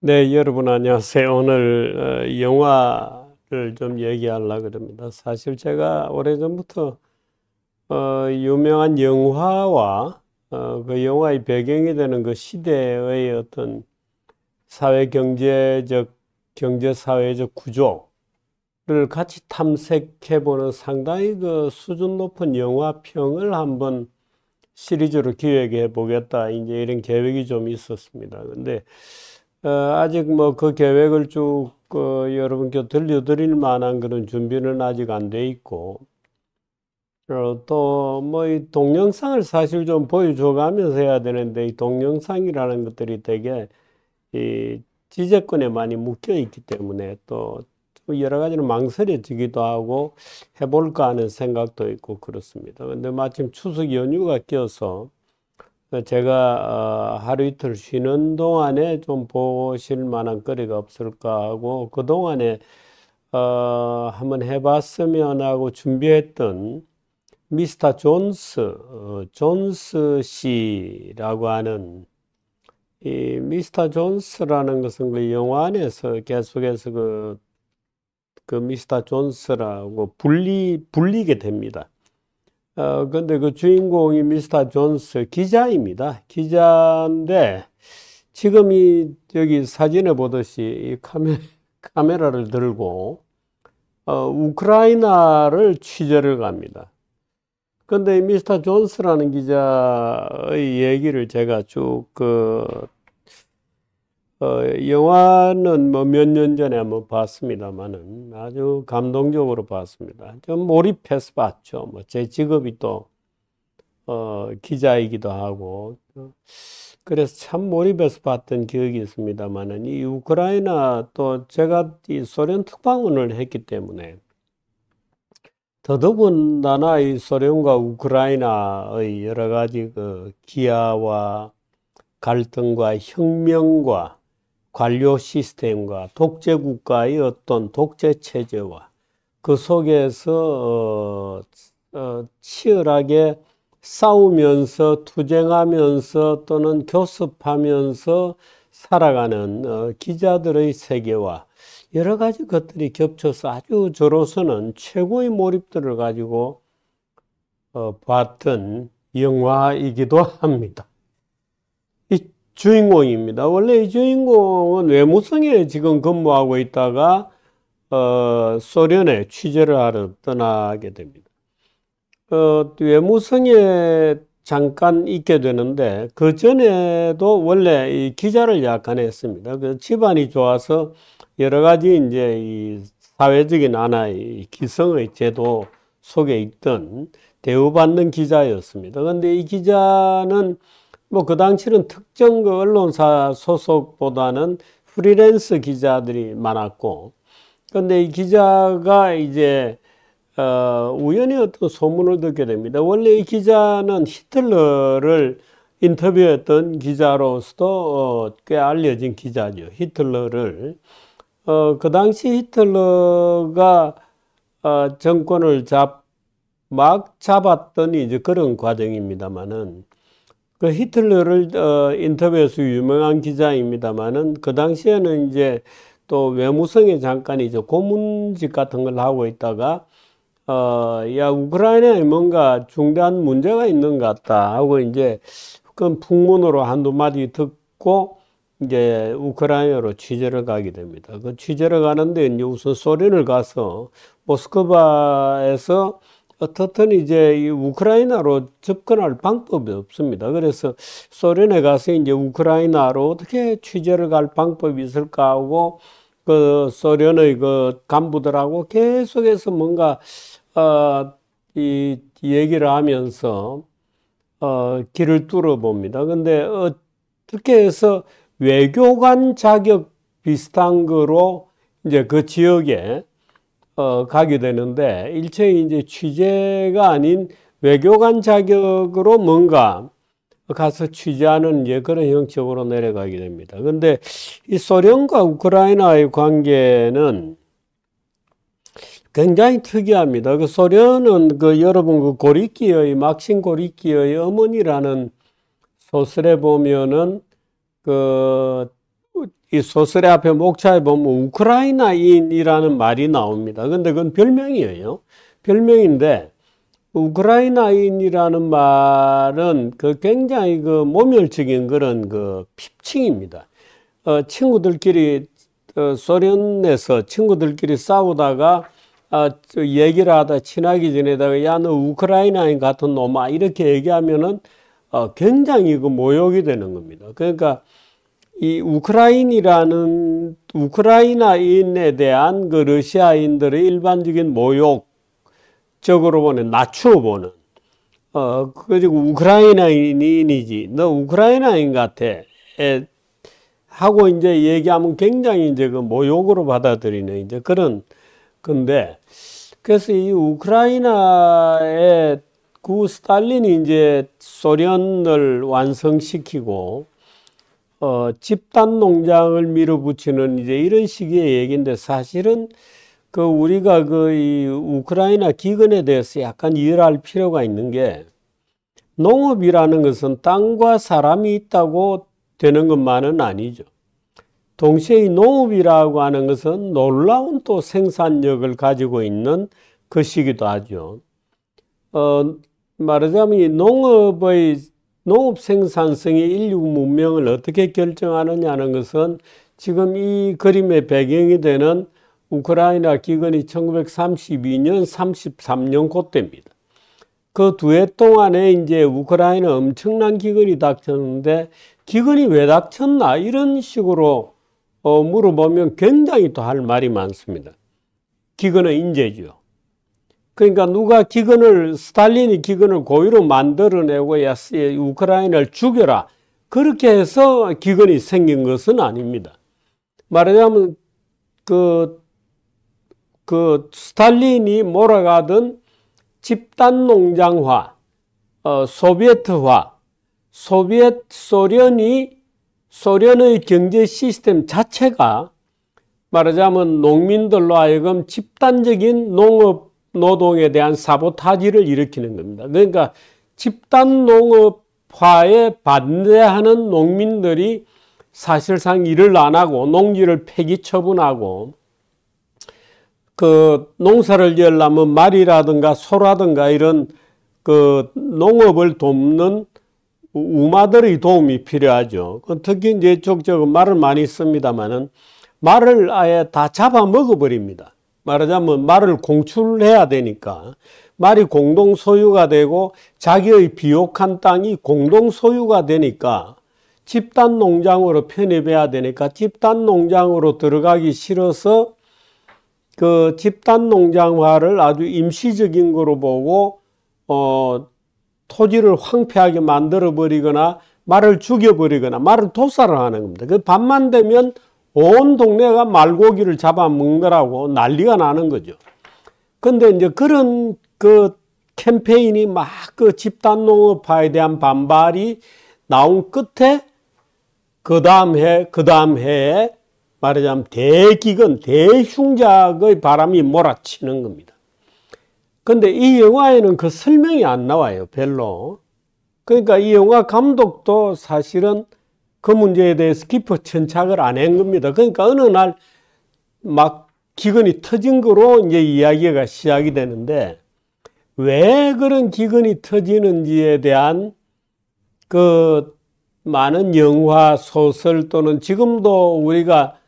네, 여러분 안녕하세요. 오늘 어, 영화를 좀 얘기하려고 그럽니다. 사실 제가 오래전부터 어, 유명한 영화와 어, 그 영화의 배경이 되는 그 시대의 어떤 사회 경제적 경제 사회적 구조를 같이 탐색해 보는 상당히 그 수준 높은 영화 평을 한번 시리즈로 기획해 보겠다. 이제 이런 계획이 좀 있었습니다. 근데 어, 아직 뭐 그 계획을 쭉 어, 여러분께 들려드릴 만한 그런 준비는 아직 안 돼 있고 어, 또뭐 이 동영상을 사실 좀 보여줘 가면서 해야 되는데 이 동영상이라는 것들이 되게 이 지재권에 많이 묶여 있기 때문에 또 여러 가지로 망설여지기도 하고 해볼까 하는 생각도 있고 그렇습니다. 근데 마침 추석 연휴가 껴서 제가 어, 하루 이틀 쉬는 동안에 좀 보실 만한 거리가 없을까 하고 그 동안에 어, 한번 해봤으면 하고 준비했던 미스터 존스, 어, 존스 씨라고 하는 이 미스터 존스라는 것은 그 영화 안에서 계속해서 그, 그 미스터 존스라고 불리, 불리게 됩니다. 어, 근데 그 주인공이 미스터 존스 기자입니다. 기자인데 지금 이 여기 사진에 보듯이 이 카메, 카메라를 들고 어, 우크라이나를 취재를 갑니다. 근데 미스터 존스라는 기자의 얘기를 제가 쭉 그 어, 영화는 뭐 몇 년 전에 한번 봤습니다만은 아주 감동적으로 봤습니다. 좀 몰입해서 봤죠. 뭐 제 직업이 또 어, 기자이기도 하고 그래서 참 몰입해서 봤던 기억이 있습니다만은 이 우크라이나 또 제가 이 소련 특파원을 했기 때문에 더더군다나 이 소련과 우크라이나의 여러 가지 그 기아와 갈등과 혁명과 관료 시스템과 독재 국가의 어떤 독재 체제와 그 속에서 어, 어, 치열하게 싸우면서 투쟁하면서 또는 교섭하면서 살아가는 어, 기자들의 세계와 여러 가지 것들이 겹쳐서 아주 저로서는 최고의 몰입들을 가지고 어, 봤던 영화이기도 합니다. 주인공입니다. 원래 이 주인공은 외무성에 지금 근무하고 있다가 어, 소련에 취재를 하러 떠나게 됩니다. 어, 외무성에 잠깐 있게 되는데 그 전에도 원래 이 기자를 약간 했습니다. 그 집안이 좋아서 여러 가지 이제 이 사회적인 하나의 기성의 제도 속에 있던 대우받는 기자였습니다. 그런데 이 기자는 뭐 그 당시는 특정 그 언론사 소속보다는 프리랜서 기자들이 많았고, 근데 이 기자가 이제 어, 우연히 어떤 소문을 듣게 됩니다. 원래 이 기자는 히틀러를 인터뷰했던 기자로서도 어, 꽤 알려진 기자죠. 히틀러를 어, 그 당시 히틀러가 어, 정권을 잡, 막 잡았던 이제 그런 과정입니다만은 그 히틀러를 어, 인터뷰해서 유명한 기자입니다만은 그 당시에는 이제 또 외무성에 잠깐 이제 고문직 같은 걸 하고 있다가 어, 야, 우크라이나에 뭔가 중대한 문제가 있는 것 같다 하고 이제 그 풍문으로 한두 마디 듣고 이제 우크라이나로 취재를 가게 됩니다. 그 취재를 가는데 이제 우선 소련을 가서 모스크바에서 어떻든 이제 이 우크라이나로 접근할 방법이 없습니다. 그래서 소련에 가서 이제 우크라이나로 어떻게 취재를 갈 방법이 있을까 하고 그 소련의 그 간부들하고 계속해서 뭔가 어이 얘기를 하면서 어 길을 뚫어 봅니다. 근데 어떻게 해서 외교관 자격 비슷한 거로 이제 그 지역에 어, 가게 되는데 일체의 이제 취재가 아닌 외교관 자격으로 뭔가 가서 취재하는 이제 그런 형식으로 내려가게 됩니다. 근데 이 소련과 우크라이나의 관계는 굉장히 특이합니다. 그 소련은 그 여러분 그 고리키의 막신 고리키의 어머니라는 소설에 보면은 그 이 소설의 앞에 목차에 보면 우크라이나인이라는 말이 나옵니다. 근데 그건 별명이에요. 별명인데 우크라이나인이라는 말은 그 굉장히 그 모멸적인 그런 그 피칭입니다. 어, 친구들끼리 어, 소련에서 친구들끼리 싸우다가 아, 얘기를 하다 친하게 지내다가 야 너 우크라이나인 같은 놈아 이렇게 얘기하면은 어, 굉장히 그 모욕이 되는 겁니다. 그러니까 이 우크라인이라는 우크라이나인에 대한 그 러시아인들의 일반적인 모욕적으로 보는 낮추어 보는 어 그리고 우크라이나인이지. 너 우크라이나인 같아. 에, 하고 이제 얘기하면 굉장히 이제 그 모욕으로 받아들이는 이제 그런 건데 그래서 이 우크라이나의 구 스탈린이 이제 소련을 완성시키고 어, 집단 농장을 밀어붙이는 이제 이런 식의 얘기인데 사실은 그 우리가 그 이 우크라이나 기근에 대해서 약간 이해할 필요가 있는 게 농업이라는 것은 땅과 사람이 있다고 되는 것만은 아니죠. 동시에 이 농업이라고 하는 것은 놀라운 또 생산력을 가지고 있는 것이기도 하죠. 어, 말하자면 이 농업의 농업 생산성이 인류 문명을 어떻게 결정하느냐는 것은 지금 이 그림의 배경이 되는 우크라이나 기근이 1932년, 33년 그때입니다. 그 두 해 동안에 이제 우크라이나 엄청난 기근이 닥쳤는데 기근이 왜 닥쳤나 이런 식으로 어, 물어보면 굉장히 또 할 말이 많습니다. 기근은 인재죠. 그러니까 누가 기근을 스탈린이 기근을 고의로 만들어내고 야 우크라이나를 죽여라 그렇게 해서 기근이 생긴 것은 아닙니다. 말하자면 그, 그 스탈린이 몰아가던 집단 농장화, 어, 소비에트화, 소비에트 소련이 소련의 경제 시스템 자체가 말하자면 농민들로 하여금 집단적인 농업 노동에 대한 사보타지를 일으키는 겁니다. 그러니까 집단 농업화에 반대하는 농민들이 사실상 일을 안 하고 농지를 폐기 처분하고 그 농사를 지으려면 말이라든가 소라든가 이런 그 농업을 돕는 우마들의 도움이 필요하죠. 그 특히 이제 쪽쪽 말을 많이 씁니다만은 말을 아예 다 잡아 먹어버립니다. 말하자면 말을 공출해야 되니까 말이 공동 소유가 되고 자기의 비옥한 땅이 공동 소유가 되니까 집단 농장으로 편입해야 되니까 집단 농장으로 들어가기 싫어서 그 집단 농장화를 아주 임시적인 거로 보고 어 토지를 황폐하게 만들어 버리거나 말을 죽여 버리거나 말을 도살을 하는 겁니다. 그 밤만 되면 온 동네가 말고기를 잡아먹느라고 난리가 나는 거죠. 근데 이제 그런 그 캠페인이 막 그 집단 농업화에 대한 반발이 나온 끝에 그 다음 해, 그 다음 해에 말하자면 대기근, 대흉작의 바람이 몰아치는 겁니다. 근데 이 영화에는 그 설명이 안 나와요, 별로. 그러니까 이 영화 감독도 사실은 그 문제에 대해서 깊어 천착을 안 한 겁니다. 그러니까 어느 날 막 기근이 터진 거로 이제 이야기가 시작이 되는데 왜 그런 기근이 터지는지에 대한 그 많은 영화, 소설 또는 지금도 우리가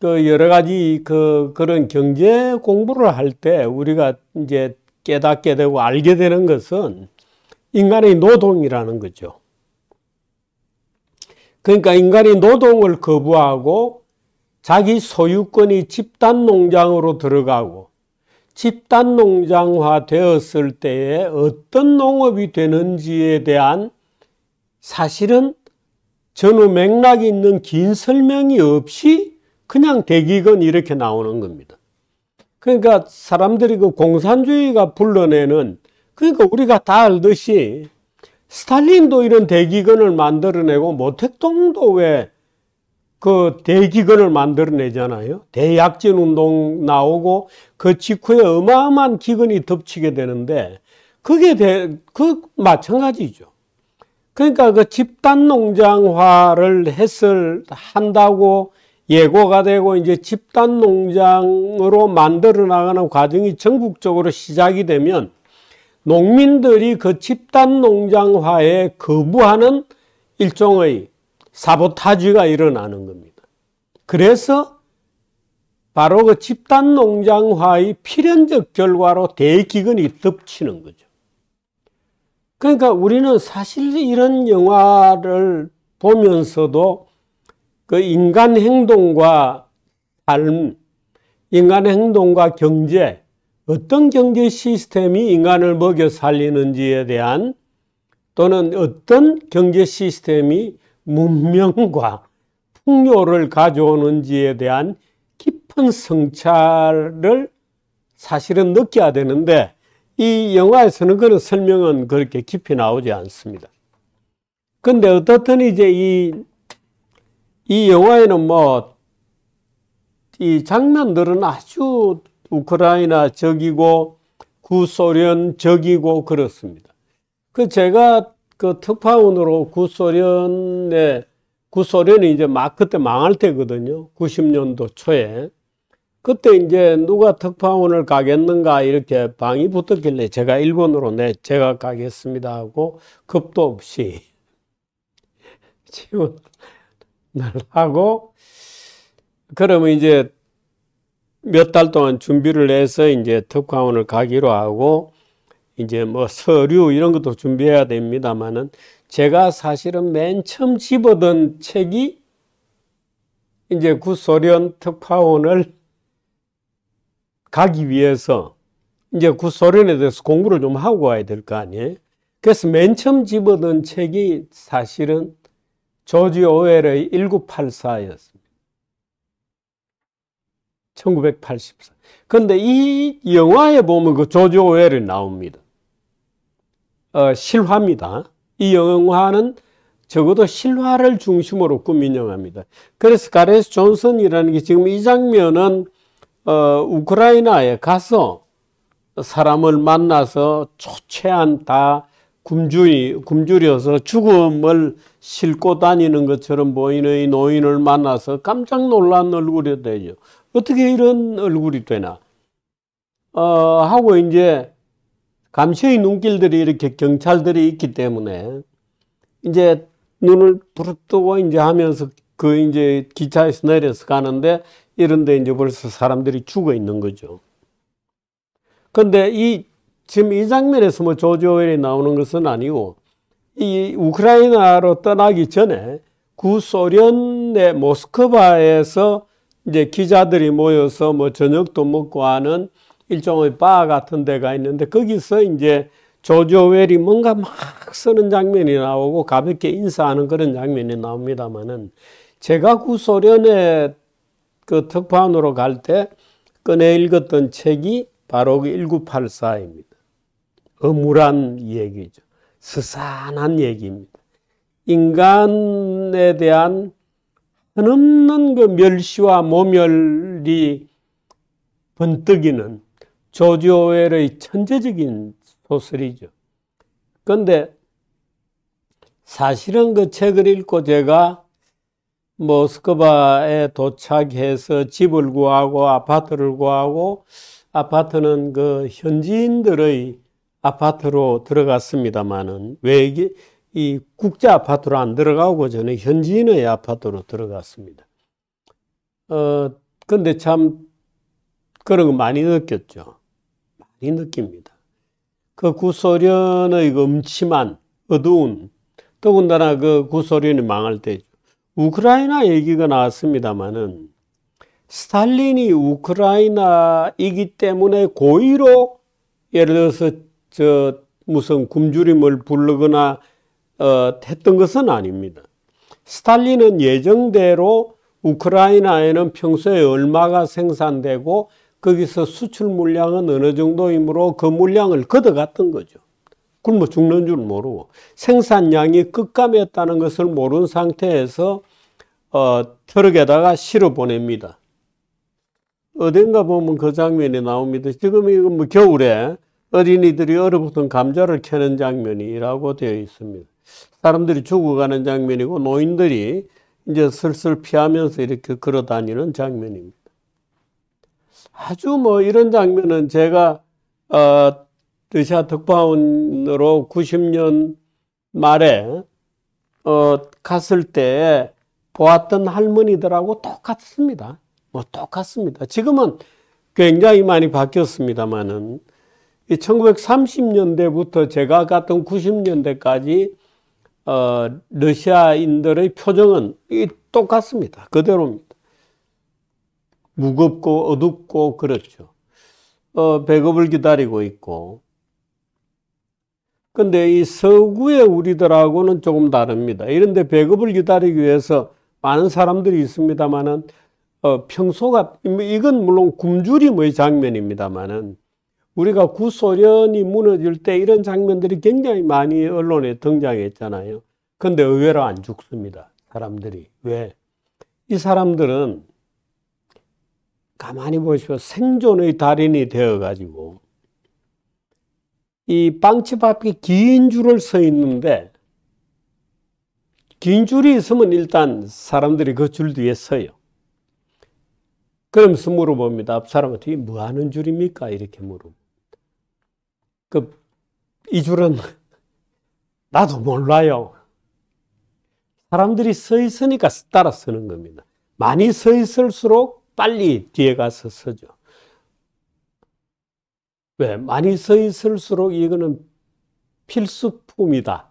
그 여러 가지 그 그런 경제 공부를 할 때 우리가 이제 깨닫게 되고 알게 되는 것은 인간의 노동이라는 거죠. 그러니까 인간이 노동을 거부하고 자기 소유권이 집단 농장으로 들어가고 집단 농장화 되었을 때에 어떤 농업이 되는지에 대한 사실은 전후 맥락이 있는 긴 설명이 없이 그냥 대기건 이렇게 나오는 겁니다. 그러니까 사람들이 그 공산주의가 불러내는 그러니까 우리가 다 알듯이 스탈린도 이런 대기근을 만들어내고 모택동도 왜 그 대기근을 만들어내잖아요. 대약진 운동 나오고 그 직후에 어마어마한 기근이 덮치게 되는데 그게 대, 그 마찬가지죠. 그러니까 그 집단 농장화를 했을 한다고 예고가 되고 이제 집단 농장으로 만들어 나가는 과정이 전국적으로 시작이 되면 농민들이 그 집단 농장화에 거부하는 일종의 사보타지가 일어나는 겁니다. 그래서 바로 그 집단 농장화의 필연적 결과로 대기근이 덮치는 거죠. 그러니까 우리는 사실 이런 영화를 보면서도 그 인간 행동과 삶, 인간 행동과 경제, 어떤 경제 시스템이 인간을 먹여 살리는지에 대한 또는 어떤 경제 시스템이 문명과 풍요를 가져오는지에 대한 깊은 성찰을 사실은 느껴야 되는데 이 영화에서는 그런 설명은 그렇게 깊이 나오지 않습니다. 근데 어떻든 이제 이, 이 영화에는 뭐, 이 장면들은 아주 우크라이나 적이고 구소련 적이고 그렇습니다. 그 제가 그 특파원으로 구소련에 구소련이 이제 막 그때 망할 때거든요. 90년도 초에. 그때 이제 누가 특파원을 가겠는가 이렇게 방이 붙었길래 제가 일본으로 네, 제가 가겠습니다 하고 겁도 없이 지원을 하고 그러면 이제 몇 달 동안 준비를 해서 이제 특파원을 가기로 하고 이제 뭐 서류 이런 것도 준비해야 됩니다만은 제가 사실은 맨 처음 집어든 책이 이제 구소련 특파원을 가기 위해서 이제 구소련에 대해서 공부를 좀 하고 와야 될 거 아니에요. 그래서 맨 처음 집어든 책이 사실은 조지 오웰의 1984였어요. 1984. 근데 이 영화에 보면 그 조지 오웰이 나옵니다. 어, 실화입니다. 이 영화는 적어도 실화를 중심으로 꾸민 영화입니다. 그래서 가레스 존슨이라는 게 지금 이 장면은 어, 우크라이나에 가서 사람을 만나서 초췌한 다 굶주리, 굶주려서 죽음을 싣고 다니는 것처럼 보이는 이 노인을 만나서 깜짝 놀란 얼굴이 되죠. 어떻게 이런 얼굴이 되나? 어, 하고 이제 감시의 눈길들이 이렇게 경찰들이 있기 때문에 이제 눈을 부릅뜨고 이제 하면서 그 이제 기차에서 내려서 가는데 이런데 이제 벌써 사람들이 죽어 있는 거죠. 근데 이 지금 이 장면에서 뭐 조지 오웰이 나오는 것은 아니고 이 우크라이나로 떠나기 전에 구소련의 모스크바에서 이제 기자들이 모여서 뭐 저녁도 먹고 하는 일종의 바 같은 데가 있는데 거기서 이제 조조웰이 뭔가 막 쓰는 장면이 나오고 가볍게 인사하는 그런 장면이 나옵니다만은 제가 구소련에 그 특파원으로 갈 때 꺼내 읽었던 책이 바로 그 1984입니다. 어물한 얘기죠. 스산한 얘기입니다. 인간에 대한 한없는 그 멸시와 모멸이 번뜩이는 조지 오웰의 천재적인 소설이죠. 그런데 사실은 그 책을 읽고 제가 모스크바에 도착해서 집을 구하고 아파트를 구하고 아파트는 그 현지인들의 아파트로 들어갔습니다만은 외계 이 국제 아파트로 안 들어가고 저는 현지인의 아파트로 들어갔습니다. 어, 근데 참 그런 거 많이 느꼈죠. 많이 느낍니다. 그 구소련의 그 음침한 어두운 더군다나 그 구소련이 망할 때죠. 우크라이나 얘기가 나왔습니다마는 스탈린이 우크라이나이기 때문에 고의로 예를 들어서 저 무슨 굶주림을 부르거나 어, 했던 것은 아닙니다. 스탈린은 예정대로 우크라이나에는 평소에 얼마가 생산되고 거기서 수출 물량은 어느 정도이므로 그 물량을 걷어갔던 거죠. 굶어 죽는 줄 모르고 생산량이 급감했다는 것을 모르는 상태에서 어, 트럭에다가 실어 보냅니다. 어딘가 보면 그 장면이 나옵니다. 지금 이거 뭐 겨울에 어린이들이 얼어붙은 감자를 캐는 장면이라고 되어 있습니다. 사람들이 죽어가는 장면이고 노인들이 이제 슬슬 피하면서 이렇게 걸어 다니는 장면입니다. 아주 뭐 이런 장면은 제가 어, 러시아 특파원으로 90년 말에 어, 갔을 때 보았던 할머니들하고 똑같습니다. 뭐 똑같습니다. 지금은 굉장히 많이 바뀌었습니다만은 1930년대부터 제가 갔던 90년대까지 어, 러시아인들의 표정은 똑같습니다. 그대로입니다. 무겁고 어둡고 그렇죠. 어, 배급을 기다리고 있고. 근데 이 서구의 우리들하고는 조금 다릅니다. 이런데 배급을 기다리기 위해서 많은 사람들이 있습니다만은 어, 평소가 이건 물론 굶주림의 장면입니다만은 우리가 구소련이 무너질 때 이런 장면들이 굉장히 많이 언론에 등장했잖아요. 근데 의외로 안 죽습니다. 사람들이. 왜? 이 사람들은 가만히 보시오. 생존의 달인이 되어가지고 이 빵집 앞에 긴 줄을 서 있는데 긴 줄이 있으면 일단 사람들이 그 줄 뒤에 서요. 그러면서 물어봅니다. 앞 사람한테 뭐 하는 줄입니까? 이렇게 물어봅니다. 그, 이 줄은 나도 몰라요. 사람들이 서 있으니까 따라 서는 겁니다. 많이 서 있을수록 빨리 뒤에 가서 서죠. 왜? 많이 서 있을수록 이거는 필수품이다.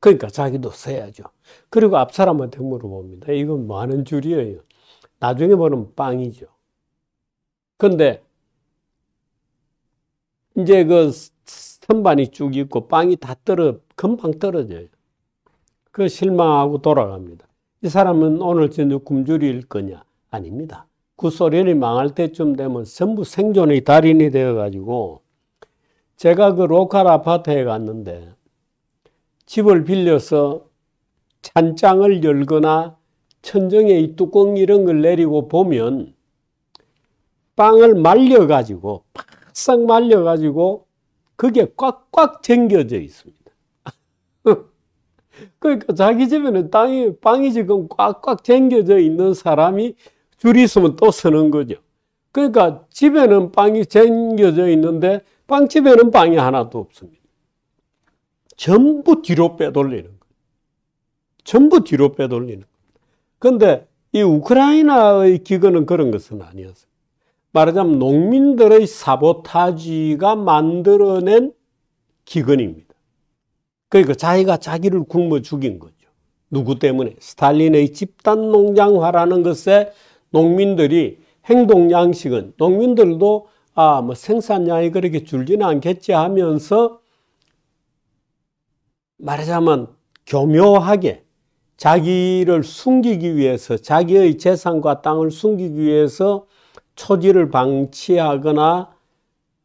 그러니까 자기도 서야죠. 그리고 앞 사람한테 물어봅니다. 이건 뭐 하는 줄이에요? 나중에 보면 빵이죠. 근데 이제 그 선반이 쭉 있고 빵이 다 떨어, 금방 떨어져요. 그 실망하고 돌아갑니다. 이 사람은 오늘 저녁 굶주릴 거냐? 아닙니다. 구소련이 망할 때쯤 되면 전부 생존의 달인이 되어가지고 제가 그 로컬 아파트에 갔는데 집을 빌려서 찬장을 열거나 천정에 이 뚜껑 이런 걸 내리고 보면 빵을 말려가지고 싹 말려가지고 그게 꽉꽉 쟁겨져 있습니다. 그러니까 자기 집에는 땅이, 빵이 지금 꽉꽉 쟁겨져 있는 사람이 줄이 있으면 또 서는 거죠. 그러니까 집에는 빵이 쟁겨져 있는데 빵집에는 빵이 하나도 없습니다. 전부 뒤로 빼돌리는 거예요. 전부 뒤로 빼돌리는 거예요. 그런데 이 우크라이나의 기근은 그런 것은 아니었어요. 말하자면 농민들의 사보타지가 만들어낸 기근입니다. 그러니까 자기가 자기를 굶어 죽인 거죠. 누구 때문에? 스탈린의 집단 농장화라는 것에 농민들이 행동 양식은 농민들도 아, 뭐 생산량이 그렇게 줄지는 않겠지 하면서 말하자면 교묘하게 자기를 숨기기 위해서 자기의 재산과 땅을 숨기기 위해서 초지를 방치하거나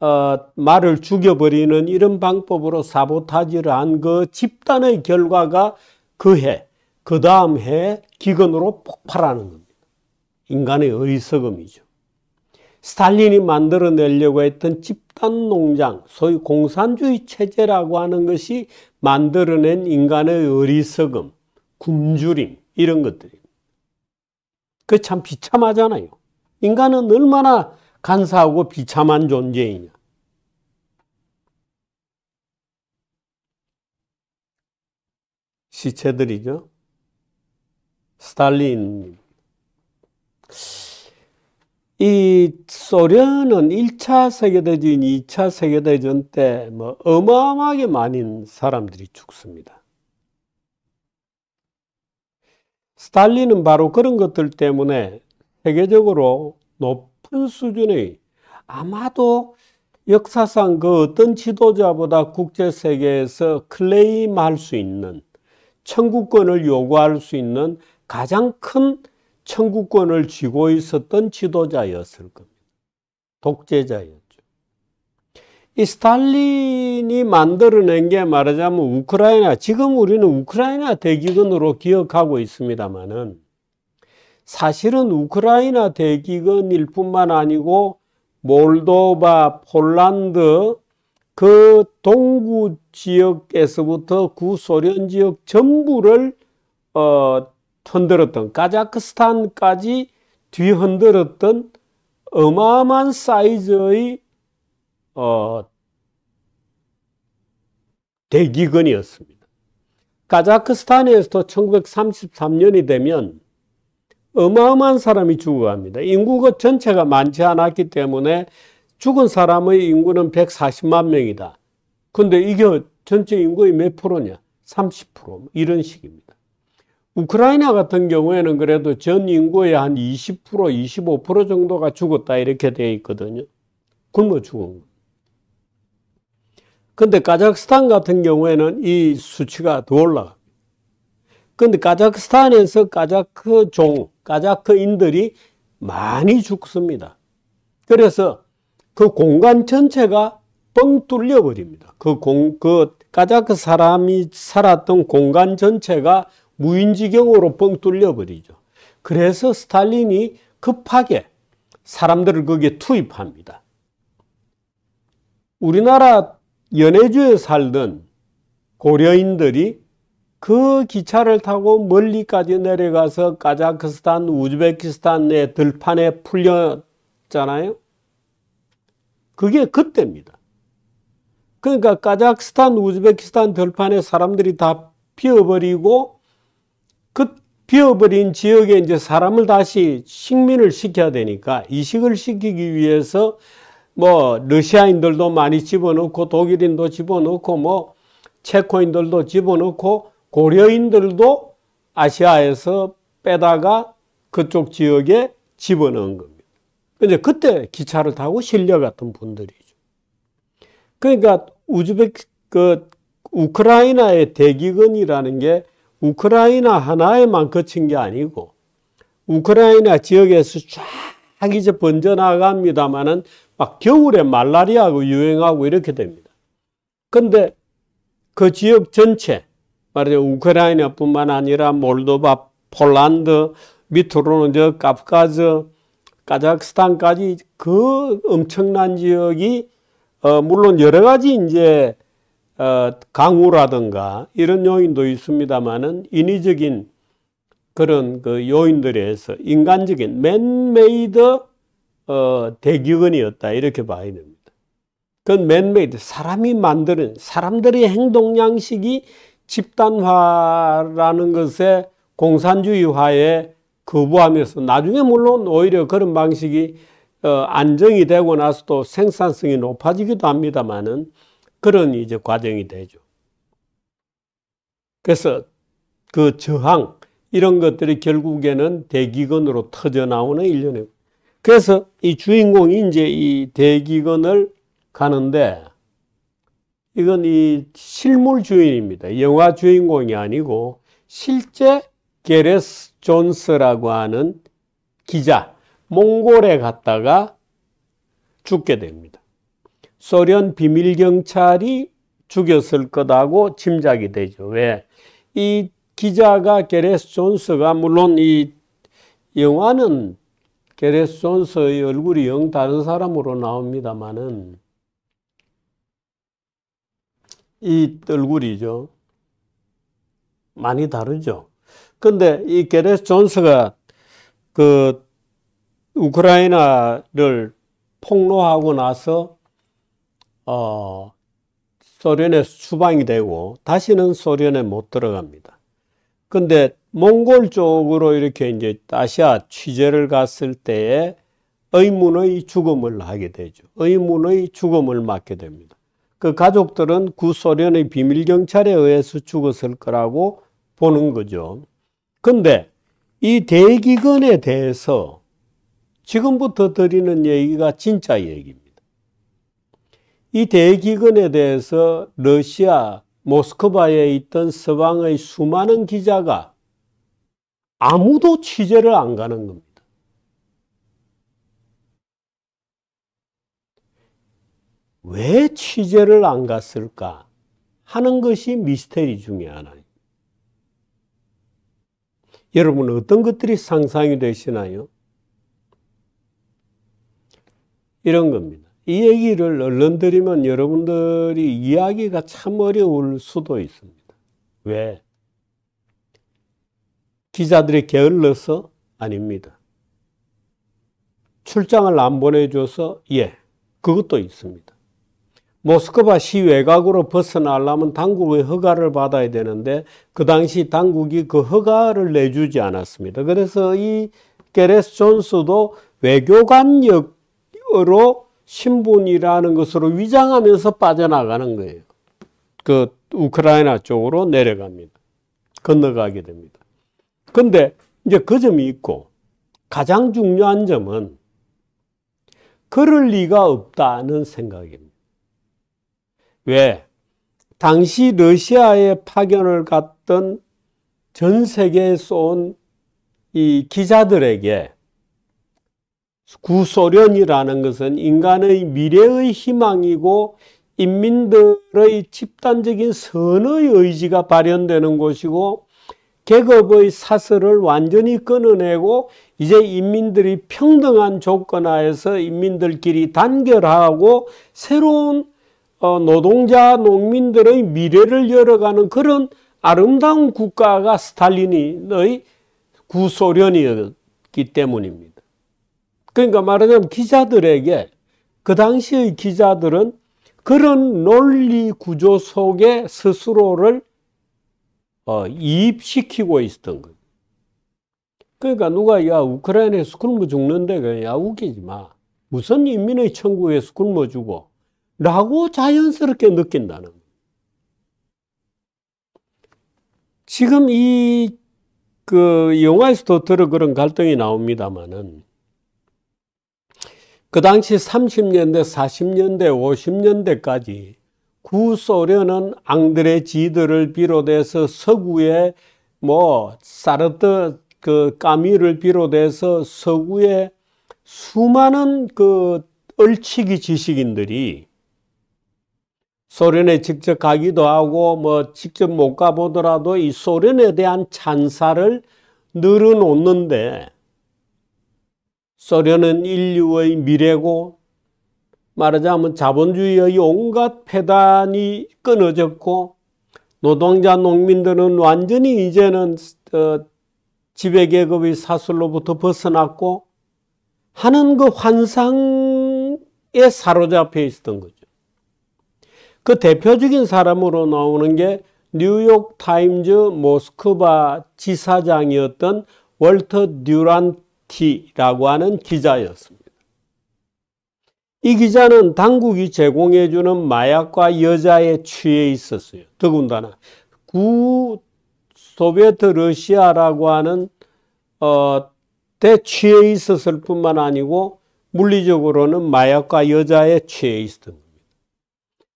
어, 말을 죽여버리는 이런 방법으로 사보타지를 한 그 집단의 결과가 그 해, 그 다음 해 기근으로 폭발하는 겁니다. 인간의 어리석음이죠. 스탈린이 만들어내려고 했던 집단 농장, 소위 공산주의 체제라고 하는 것이 만들어낸 인간의 어리석음, 굶주림, 이런 것들이. 그참 비참하잖아요. 인간은 얼마나 간사하고 비참한 존재이냐. 시체들이죠. 스탈린. 이 소련은 1차 세계대전, 2차 세계대전 때 뭐 어마어마하게 많은 사람들이 죽습니다. 스탈린은 바로 그런 것들 때문에 세계적으로 높은 수준의 아마도 역사상 그 어떤 지도자보다 국제 세계에서 클레임할 수 있는 청구권을 요구할 수 있는 가장 큰 청구권을 쥐고 있었던 지도자였을 겁니다. 독재자였죠. 이 스탈린이 만들어낸 게 말하자면 우크라이나, 지금 우리는 우크라이나 대기근으로 기억하고 있습니다만은 사실은 우크라이나 대기근일 뿐만 아니고 몰도바, 폴란드, 그 동구 지역에서부터 구소련 지역 전부를 어, 흔들었던 까자크스탄까지 뒤흔들었던 어마어마한 사이즈의 어, 대기근이었습니다. 카자크스탄에서도 1933년이 되면 어마어마한 사람이 죽어갑니다. 인구가 전체가 많지 않았기 때문에 죽은 사람의 인구는 140만 명이다. 근데 이게 전체 인구의 몇 프로냐? 30% 이런 식입니다. 우크라이나 같은 경우에는 그래도 전 인구의 한 20%, 25% 정도가 죽었다 이렇게 되어 있거든요. 굶어 죽은 거. 근데 카자흐스탄 같은 경우에는 이 수치가 더 올라갑니다. 근데 카자흐스탄에서 카자크종, 카자크인들이 많이 죽습니다. 그래서 그 공간 전체가 뻥 뚫려 버립니다. 그 공, 그 카자크 사람이 살았던 공간 전체가 무인지경으로 뻥 뚫려 버리죠. 그래서 스탈린이 급하게 사람들을 거기에 투입합니다. 우리나라 연해주에 살던 고려인들이 그 기차를 타고 멀리까지 내려가서 카자크스탄, 우즈베키스탄의 들판에 풀렸잖아요. 그게 그때입니다. 그러니까 카자크스탄, 우즈베키스탄 들판에 사람들이 다 피어버리고 그 비어버린 지역에 이제 사람을 다시 식민을 시켜야 되니까 이식을 시키기 위해서 뭐 러시아인들도 많이 집어넣고 독일인도 집어넣고 뭐 체코인들도 집어넣고 고려인들도 아시아에서 빼다가 그쪽 지역에 집어넣은 겁니다. 근데 그때 기차를 타고 실려갔던 분들이죠. 그러니까 우즈베 그 우크라이나의 대기근이라는 게 우크라이나 하나에만 거친 게 아니고 우크라이나 지역에서 쫙 이제 번져나갑니다만은 막 겨울에 말라리아가 유행하고 이렇게 됩니다. 근데 그 지역 전체, 말하자면 우크라이나뿐만 아니라 몰도바, 폴란드, 밑으로는 저 카프카즈, 카자흐스탄까지 그 엄청난 지역이 어 물론 여러 가지 이제 어 강우라든가 이런 요인도 있습니다만은 인위적인 그런 그 요인들에서 인간적인 man-made 어 대기근이었다 이렇게 봐야 됩니다. 그건 man-made 사람이 만드는 사람들의 행동 양식이 집단화라는 것에 공산주의화에 거부하면서 나중에 물론 오히려 그런 방식이 어, 안정이 되고 나서도 생산성이 높아지기도 합니다만은 그런 이제 과정이 되죠. 그래서 그 저항 이런 것들이 결국에는 대기근으로 터져 나오는 일련의 그래서 이 주인공이 이제 이 대기근을 가는데 이건 이 실물 주인입니다. 영화 주인공이 아니고 실제 게레스 존스라고 하는 기자, 몽골에 갔다가 죽게 됩니다. 소련 비밀경찰이 죽였을 거다고 짐작이 되죠. 왜? 이 기자가 게레스 존스가 물론 이 영화는 게레스 존스의 얼굴이 영 다른 사람으로 나옵니다만은 이 얼굴이죠. 많이 다르죠. 근데 이 게레스 존스가 그 우크라이나를 폭로하고 나서 어 소련에 수방이 되고 다시는 소련에 못 들어갑니다. 근데 몽골 쪽으로 이렇게 이제 아시아 취재를 갔을 때에 의문의 죽음을 하게 되죠. 의문의 죽음을 맞게 됩니다. 그 가족들은 구소련의 비밀경찰에 의해서 죽었을 거라고 보는 거죠. 근데 이 대기근에 대해서 지금부터 드리는 얘기가 진짜 얘기입니다. 이 대기근에 대해서 러시아 모스크바에 있던 서방의 수많은 기자가 아무도 취재를 안 가는 겁니다. 왜 취재를 안 갔을까 하는 것이 미스테리 중의 하나입니다. 여러분 어떤 것들이 상상이 되시나요? 이런 겁니다. 이 얘기를 얼른 드리면 여러분들이 이야기가 참 어려울 수도 있습니다. 왜? 기자들이 게을러서? 아닙니다. 출장을 안 보내줘서? 예, 그것도 있습니다. 모스크바 시 외곽으로 벗어나려면 당국의 허가를 받아야 되는데 그 당시 당국이 그 허가를 내주지 않았습니다. 그래서 이 게레스 존스도 외교관 역으로 신분이라는 것으로 위장하면서 빠져나가는 거예요. 그 우크라이나 쪽으로 내려갑니다. 건너가게 됩니다. 근데 이제 그 점이 있고 가장 중요한 점은 그럴 리가 없다는 생각입니다. 왜? 당시 러시아에 파견을 갔던 전 세계에서 온 이 기자들에게 구소련이라는 것은 인간의 미래의 희망이고 인민들의 집단적인 선의 의지가 발현되는 곳이고 계급의 사슬을 완전히 끊어내고 이제 인민들이 평등한 조건 하에서 인민들끼리 단결하고 새로운 어, 노동자 농민들의 미래를 열어가는 그런 아름다운 국가가 스탈린의 구소련이었기 때문입니다. 그러니까 말하자면 기자들에게 그 당시의 기자들은 그런 논리 구조 속에 스스로를 어, 이입시키고 있었던 거예요. 그러니까 누가 야 우크라이나에서 굶어 죽는데 야 웃기지 마. 무슨 인민의 천국에서 굶어 죽어. 라고 자연스럽게 느낀다는. 지금 이 그 영화에서도 들어 그런 갈등이 나옵니다만은 그 당시 30년대, 40년대, 50년대까지 구소련은 앙드레 지들을 비롯해서 서구의 뭐 사르트 그 까미를 비롯해서 서구의 수많은 그 얼치기 지식인들이 소련에 직접 가기도 하고 뭐 직접 못 가보더라도 이 소련에 대한 찬사를 늘어놓는데 소련은 인류의 미래고 말하자면 자본주의의 온갖 폐단이 끊어졌고 노동자 농민들은 완전히 이제는 어, 지배계급의 사슬로부터 벗어났고 하는 그 환상에 사로잡혀 있었던 거죠. 그 대표적인 사람으로 나오는 게 뉴욕 타임즈 모스크바 지사장이었던 월터 듀란티라고 하는 기자였습니다. 이 기자는 당국이 제공해주는 마약과 여자에 취해 있었어요. 더군다나 구 소비에트 러시아라고 하는 어, 대 취해 있었을 뿐만 아니고 물리적으로는 마약과 여자에 취해 있었던.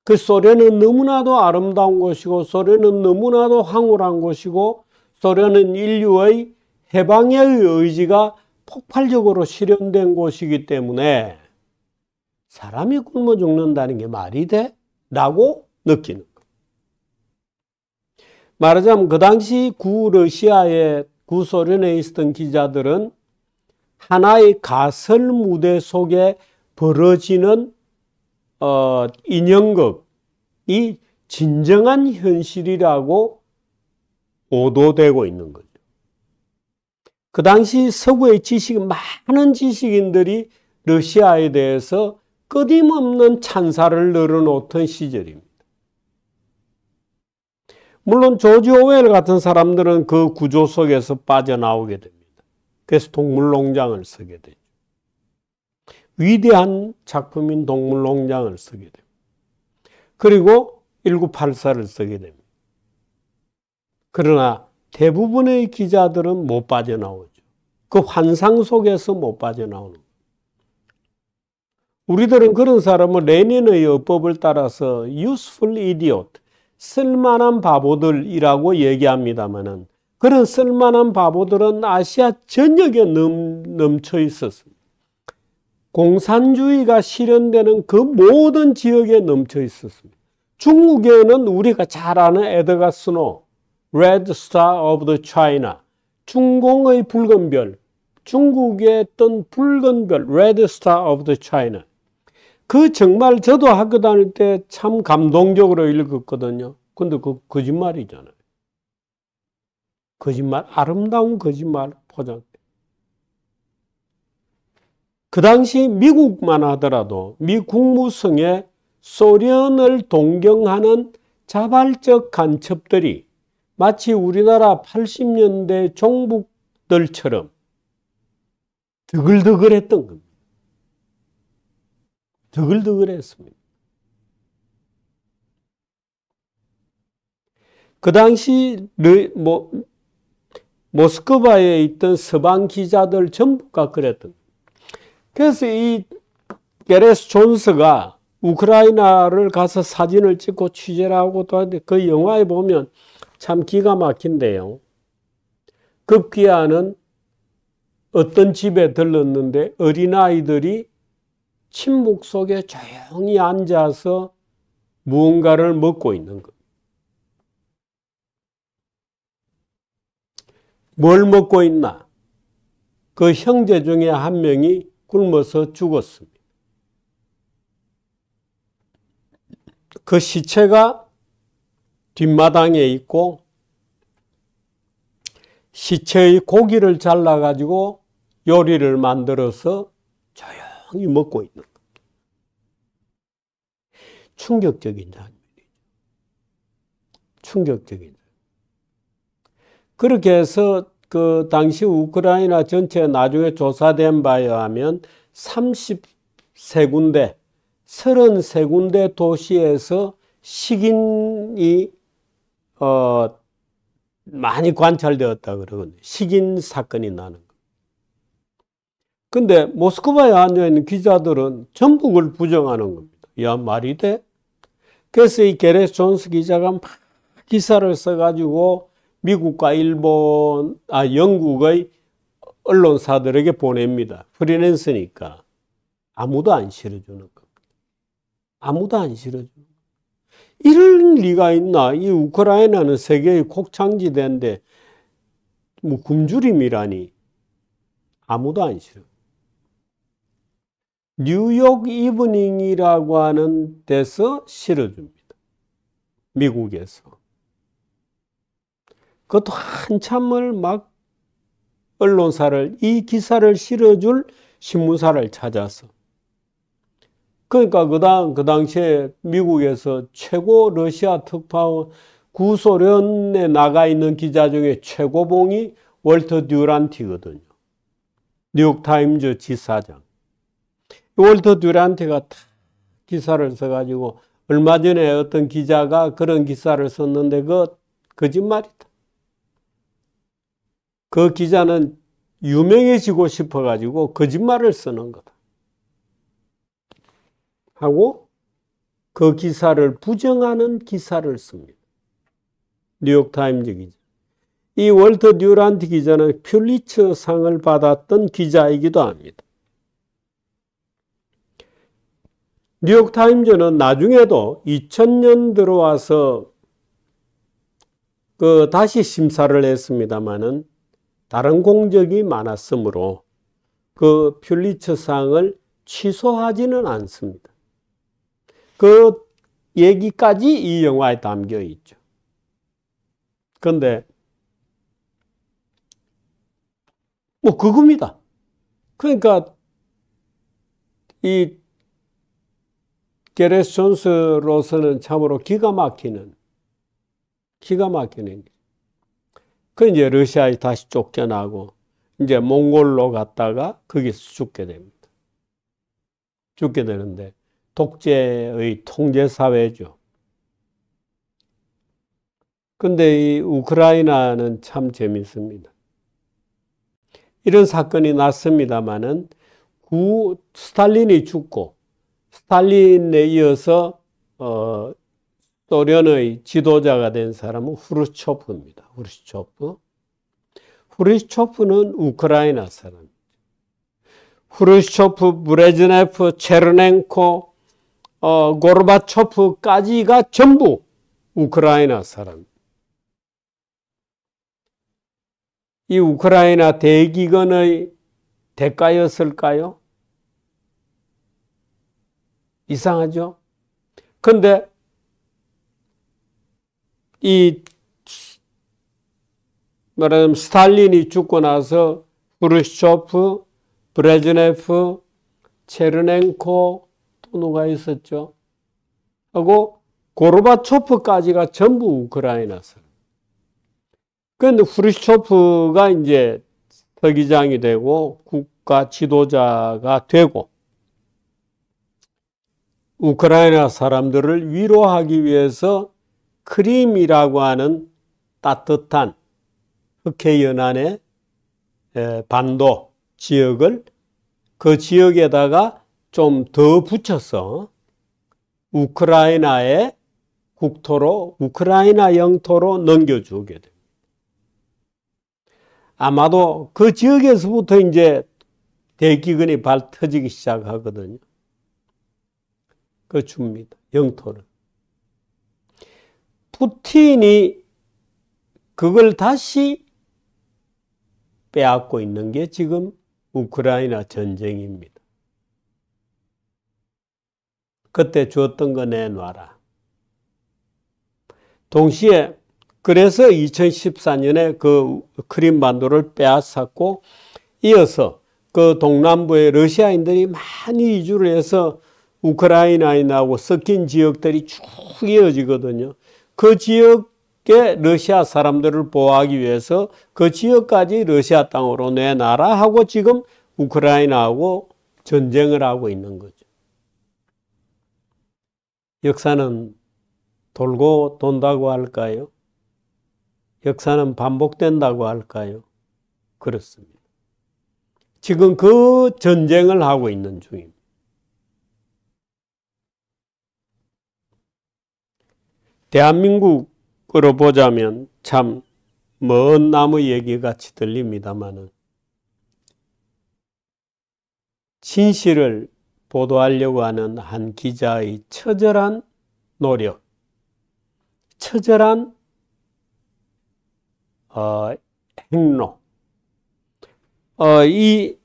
그 소련은 너무나도 아름다운 곳이고 소련은 너무나도 황홀한 곳이고 소련은 인류의 해방의 의지가 폭발적으로 실현된 곳이기 때문에 사람이 굶어 죽는다는 게 말이 돼? 라고 느끼는 거. 말하자면 그 당시 구러시아에 구소련에 있었던 기자들은 하나의 가설 무대 속에 벌어지는 어, 인형극이 진정한 현실이라고 보도되고 있는 거죠. 그 당시 서구의 지식, 많은 지식인들이 러시아에 대해서 끊임없는 찬사를 늘어놓던 시절입니다. 물론 조지 오웰 같은 사람들은 그 구조 속에서 빠져나오게 됩니다. 그래서 동물농장을 쓰게 되죠. 위대한 작품인 동물농장을 쓰게 됩니다. 그리고 1984를 쓰게 됩니다. 그러나 대부분의 기자들은 못 빠져나오죠. 그 환상 속에서 못 빠져나오는 우리들은 그런 사람을 레닌의 어법을 따라서 useful idiot, 쓸만한 바보들이라고 얘기합니다만은 그런 쓸만한 바보들은 아시아 전역에 넘, 넘쳐 있었습니다. 공산주의가 실현되는 그 모든 지역에 넘쳐 있었습니다. 중국에는 우리가 잘 아는 에드가 스노, Red Star of the China. 중공의 붉은 별. 중국에 뜬 붉은 별. Red Star of the China. 그 정말 저도 학교 다닐 때 참 감동적으로 읽었거든요. 근데 그 거짓말이잖아요. 거짓말, 아름다운 거짓말 포장. 그 당시 미국만 하더라도 미 국무성에 소련을 동경하는 자발적 간첩들이 마치 우리나라 80년대 종북들처럼 드글드글했던 겁니다. 드글드글했습니다. 그 당시 뭐 모스크바에 있던 서방 기자들 전부가 그랬던. 그래서 이 게레스 존스가 우크라이나를 가서 사진을 찍고 취재를 하고 또 하는데 그 영화에 보면 참 기가 막힌데요. 급기야는 어떤 집에 들렀는데 어린아이들이 침묵 속에 조용히 앉아서 무언가를 먹고 있는 것. 뭘 먹고 있나? 그 형제 중에 한 명이 굶어서 죽었습니다. 그 시체가 뒷마당에 있고 시체의 고기를 잘라가지고 요리를 만들어서 조용히 먹고 있는 것. 충격적인 장면이죠. 충격적인. 그렇게 해서 그 당시 우크라이나 전체 나중에 조사된 바에 의하면 33군데, 33군데 도시에서 식인이 어 많이 관찰되었다 그러거든요. 식인 사건이 나는 거. 근데 모스크바에 앉아 있는 기자들은 그걸 부정하는 겁니다. 야 말이 돼? 그래서 이 게레스 존스 기자가 막 기사를 써가지고 미국과 일본, 아, 영국의 언론사들에게 보냅니다. 프리랜서니까. 아무도 안 실어주는 겁니다. 아무도 안 실어주는 이럴 리가 있나? 이 우크라이나는 세계의 곡창지대인데, 뭐, 굶주림이라니. 아무도 안 실어. 뉴욕 이브닝이라고 하는 데서 실어줍니다. 미국에서. 그것도 한참을 막 언론사를 이 기사를 실어줄 신문사를 찾아서 그러니까 그 당, 그 당시에 미국에서 최고 러시아 특파원 구소련에 나가 있는 기자 중에 최고봉이 월터 듀란티거든요. 뉴욕타임즈 지사장. 월터 듀란티가 기사를 써가지고 얼마 전에 어떤 기자가 그런 기사를 썼는데 그 거짓말이다. 그 기자는 유명해지고 싶어가지고 거짓말을 쓰는 거다. 하고 그 기사를 부정하는 기사를 씁니다. 뉴욕타임즈 기자. 이 월터 듀란트 기자는 퓰리처 상을 받았던 기자이기도 합니다. 뉴욕타임즈는 나중에도 2000년 들어와서 그 다시 심사를 했습니다마는 다른 공적이 많았으므로 그 퓰리처상을 취소하지는 않습니다. 그 얘기까지 이 영화에 담겨 있죠. 그런데 뭐 그겁니다. 그러니까 이 게레스 존스로서는 참으로 기가 막히는 기가 막히는 그 이제 러시아에 다시 쫓겨나고 이제 몽골로 갔다가 거기서 죽게 됩니다. 죽게 되는데 독재의 통제 사회죠. 근데 이 우크라이나는 참 재밌습니다. 이런 사건이 났습니다마는 구 스탈린이 죽고 스탈린에 이어서 어 소련의 지도자가 된 사람은 후르초프입니다. 후르초프. 후르초프는 우크라이나 사람. 후르초프, 브레즈네프, 체르넨코, 어, 고르바초프까지가 전부 우크라이나 사람. 이 우크라이나 대기근의 대가였을까요? 이상하죠? 근데 이 말하자면 스탈린이 죽고 나서 후르쇼프, 브레즈네프, 체르넨코 또 누가 있었죠? 하고 고르바초프까지가 전부 우크라이나 사람. 그런데 후르쇼프가 이제 서기장이 되고 국가 지도자가 되고 우크라이나 사람들을 위로하기 위해서 크림이라고 하는 따뜻한 흑해 연안의 반도 지역을 그 지역에다가 좀 더 붙여서 우크라이나의 국토로 우크라이나 영토로 넘겨주게 됩니다. 아마도 그 지역에서부터 이제 대기근이 발 터지기 시작하거든요. 그 줍니다. 영토를. 푸틴이 그걸 다시 빼앗고 있는 게 지금 우크라이나 전쟁입니다. 그때 주었던 거 내놔라. 동시에 그래서 2014년에 그 크림반도를 빼앗았고 이어서 그 동남부에 러시아인들이 많이 이주를 해서 우크라이나인하고 섞인 지역들이 쭉 이어지거든요. 그 지역에 러시아 사람들을 보호하기 위해서 그 지역까지 러시아 땅으로 내놔라 하고 지금 우크라이나하고 전쟁을 하고 있는 거죠. 역사는 돌고 돈다고 할까요? 역사는 반복된다고 할까요? 그렇습니다. 지금 그 전쟁을 하고 있는 중입니다. 대한민국으로 보자면 참 먼 나무 얘기 같이 들립니다만은 진실을 보도하려고 하는 한 기자의 처절한 노력, 처절한 어, 행로. 어, 이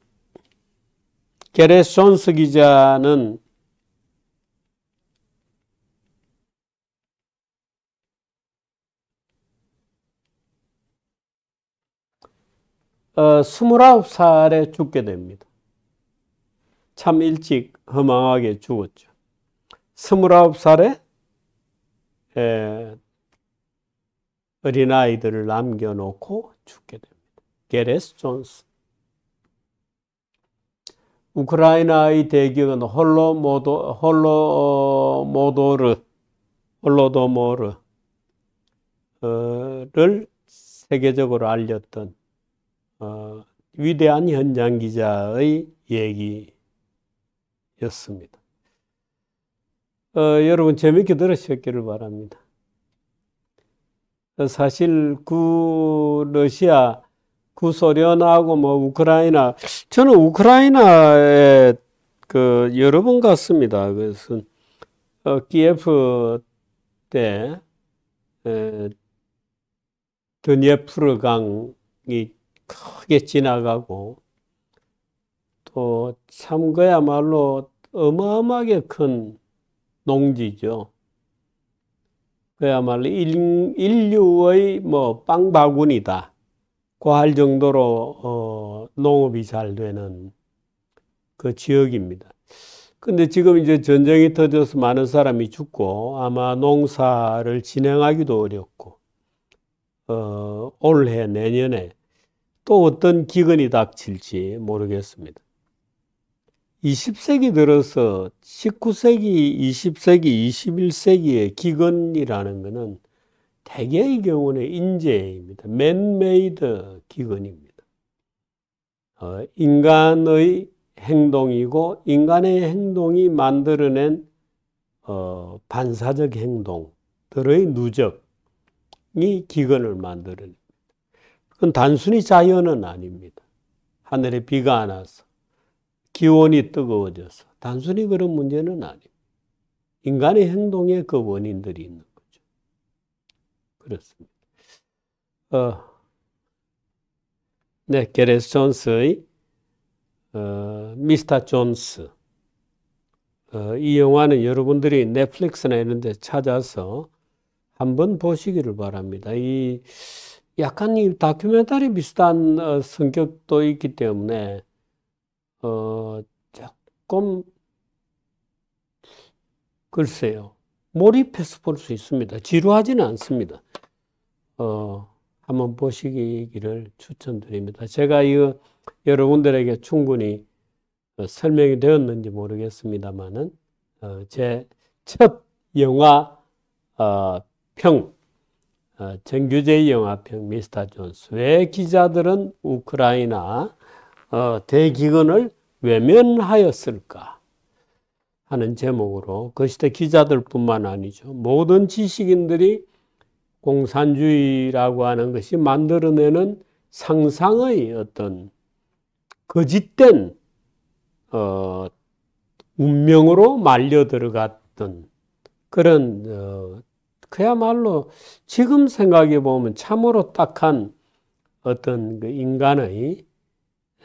게레스 존스 기자는 어, 29살에 죽게 됩니다. 참 일찍 허망하게 죽었죠. 29살에 에, 어린아이들을 남겨놓고 죽게 됩니다. 게레스 존스. 우크라이나의 대격은 홀로모도, 홀로모도르, 홀로도모르를 세계적으로 알렸던 어, 위대한 현장 기자의 얘기였습니다. 어, 여러분 재밌게 들으셨기를 바랍니다. 사실 구 러시아, 구 소련하고 뭐 우크라이나 저는 우크라이나에 그 여러 번 갔습니다. 그래서 어, 키예프 때 에, 드니에프르 강이 크게 지나가고 또 참 그야말로 어마어마하게 큰 농지죠. 그야말로 인 류의 뭐 빵바구니다. 고할 정도로 어, 농업이 잘 되는 그 지역입니다. 근데 지금 이제 전쟁이 터져서 많은 사람이 죽고 아마 농사를 진행하기도 어렵고 어, 올해 내년에 또 어떤 기근이 닥칠지 모르겠습니다. 20세기 들어서 19세기, 20세기, 21세기의 기근이라는 것은 대개의 경우는 인재입니다. 맨메이드 기근입니다. 어, 인간의 행동이고 인간의 행동이 만들어낸 어, 반사적 행동들의 누적이 기근을 만들어냅니다. 그건 단순히 자연은 아닙니다. 하늘에 비가 안 와서 기온이 뜨거워져서 단순히 그런 문제는 아니에요. 인간의 행동에 그 원인들이 있는 거죠. 그렇습니다. 어, 네, 게레스 존스의 어, 미스터 존스 어, 이 영화는 여러분들이 넷플릭스나 이런 데 찾아서 한번 보시기를 바랍니다. 이 약간 이 다큐멘터리 비슷한 어, 성격도 있기 때문에 어, 조금 글쎄요. 몰입해서 볼 수 있습니다. 지루하지는 않습니다. 어, 한번 보시기를 추천드립니다. 제가 이 여러분들에게 충분히 어, 설명이 되었는지 모르겠습니다만은 어, 제첫 영화 어, 평 정규제 영화평 미스터 존스 왜 기자들은 우크라이나 대기근을 외면하였을까 하는 제목으로 그 시대 기자들뿐만 아니죠. 모든 지식인들이 공산주의라고 하는 것이 만들어내는 상상의 어떤 거짓된 어, 운명으로 말려 들어갔던 그런 어, 그야말로 지금 생각해 보면 참으로 딱한 어떤 그 인간의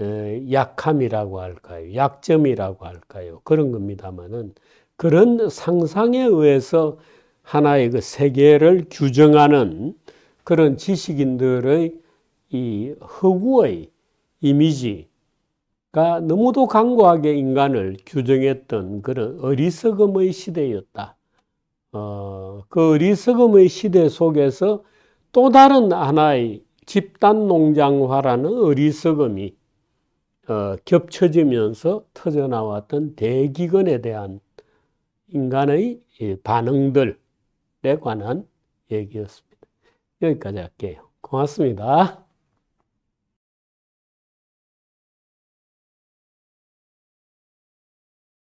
에, 약함이라고 할까요? 약점이라고 할까요? 그런 겁니다만은 그런 상상에 의해서 하나의 그 세계를 규정하는 그런 지식인들의 이 허구의 이미지가 너무도 강고하게 인간을 규정했던 그런 어리석음의 시대였다. 어, 그 어리석음의 시대 속에서 또 다른 하나의 집단 농장화라는 어리석음이 어, 겹쳐지면서 터져나왔던 대기근에 대한 인간의 반응들, 관한 얘기였습니다. 여기까지 할게요. 고맙습니다.